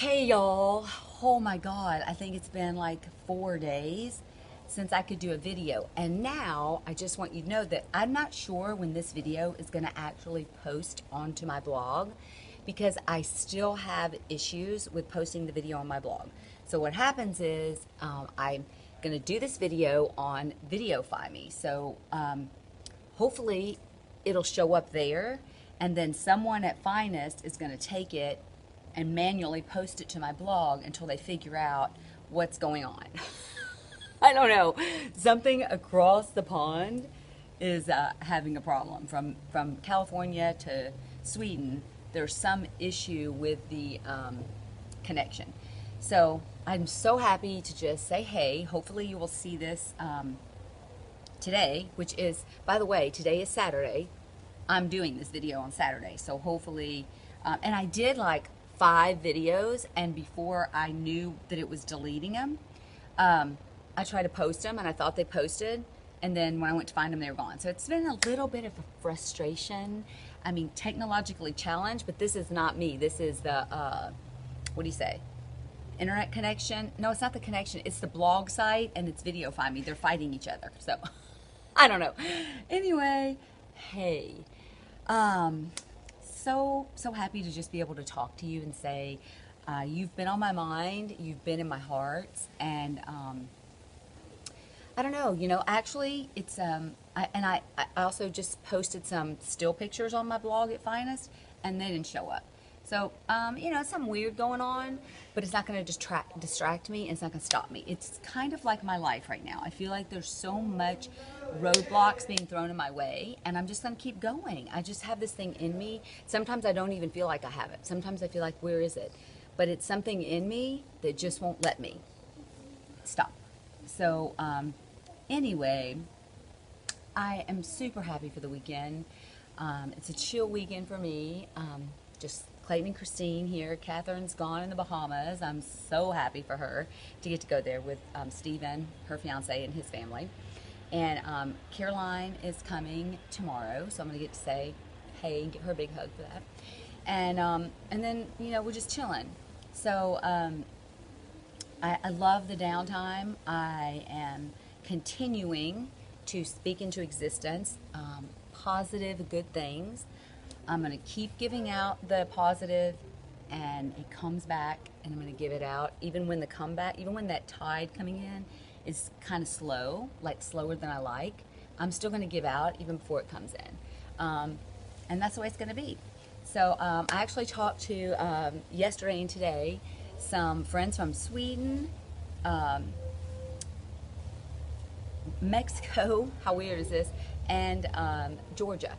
Hey y'all. Oh my god, I think it's been like four days since I could do a video. And now I just want you to know that I'm not sure when this video is going to actually post onto my blog because I still have issues with posting the video on my blog. So what happens is um, I'm going to do this video on Videofy Me. So um, hopefully it'll show up there and then someone at Finest is going to take it and manually post it to my blog until they figure out what's going on. I don't know. Something across the pond is uh, having a problem. From from California to Sweden, there's some issue with the um, connection. So I'm so happy to just say hey. Hopefully you will see this um, today, which is, by the way, today is Saturday. I'm doing this video on Saturday, so hopefully, um, and I did like five videos, and before I knew that it was deleting them. Um, I tried to post them and I thought they posted. And then when I went to find them, they were gone. So it's been a little bit of a frustration. I mean, technologically challenged, but this is not me. This is the, uh, what do you say? Internet connection? No, it's not the connection. It's the blog site and it's Videofy Me. They're fighting each other. So I don't know. Anyway, hey. Um, so, so happy to just be able to talk to you and say, uh, you've been on my mind, you've been in my heart, and um, I don't know, you know, actually, it's, um, I, and I, I also just posted some still pictures on my blog at Finest, and they didn't show up. So, um, you know, something weird going on, but it's not going to distract, distract me, it's not going to stop me. It's kind of like my life right now. I feel like there's so much roadblocks being thrown in my way, and I'm just going to keep going. I just have this thing in me. Sometimes I don't even feel like I have it. Sometimes I feel like, where is it? But it's something in me that just won't let me stop. So, um, anyway, I am super happy for the weekend. Um, it's a chill weekend for me. Um, just Clayton and Christine here. Catherine's gone in the Bahamas. I'm so happy for her to get to go there with um, Stephen, her fiance, and his family. And um, Caroline is coming tomorrow, so I'm going to get to say hey and give her a big hug for that. And um, and then you know we're just chilling. So um, I, I love the downtime. I am continuing to speak into existence um, positive, good things. I'm going to keep giving out the positive, and it comes back, and I'm going to give it out. Even when the comeback, even when that tide coming in is kind of slow, like slower than I like, I'm still going to give out even before it comes in. Um, and that's the way it's going to be. So um, I actually talked to um, yesterday and today some friends from Sweden, um, Mexico, how weird is this, and um, Georgia.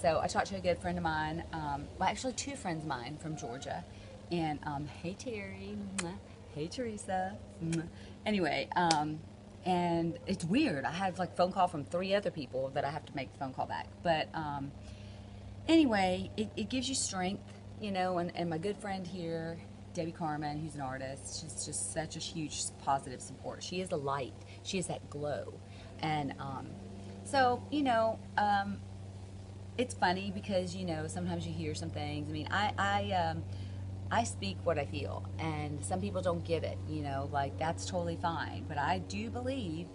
So I talked to a good friend of mine, um, well, actually two friends of mine from Georgia, and um, hey Terry, hey Teresa. Anyway, um, and it's weird. I have like phone call from three other people that I have to make the phone call back. But um, anyway, it, it gives you strength, you know. And, and my good friend here, Debbie Carmen, who's an artist, she's just such a huge positive support. She is a light. She is that glow. And um, so, you know, um, it's funny because, you know, sometimes you hear some things. I mean, I, I, um, I speak what I feel, and some people don't get it, you know, like that's totally fine. But I do believe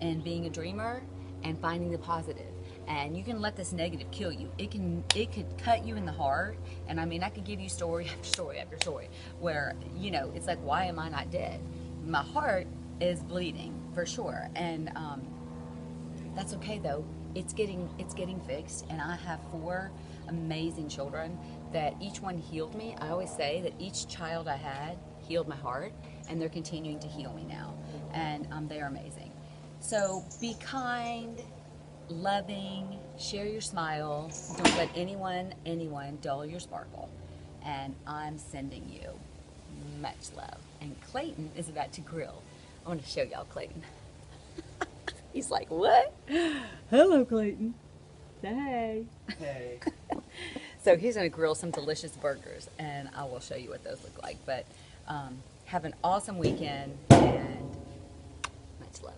in being a dreamer and finding the positive. And you can let this negative kill you. It can, it could cut you in the heart. And I mean, I could give you story after story after story where, you know, it's like, why am I not dead? My heart is bleeding for sure. And, um, that's okay though. It's getting it's getting fixed, and I have four amazing children that each one healed me. I always say that each child I had healed my heart, and they're continuing to heal me now, and um, they are amazing. So be kind, loving, share your smile. Don't let anyone anyone dull your sparkle. And I'm sending you much love. And Clayton is about to grill. I want to show y'all Clayton. He's like, what? Hello, Clayton. Hey. Hey. so he's going to grill some delicious burgers, and I will show you what those look like. But um, have an awesome weekend, and much love.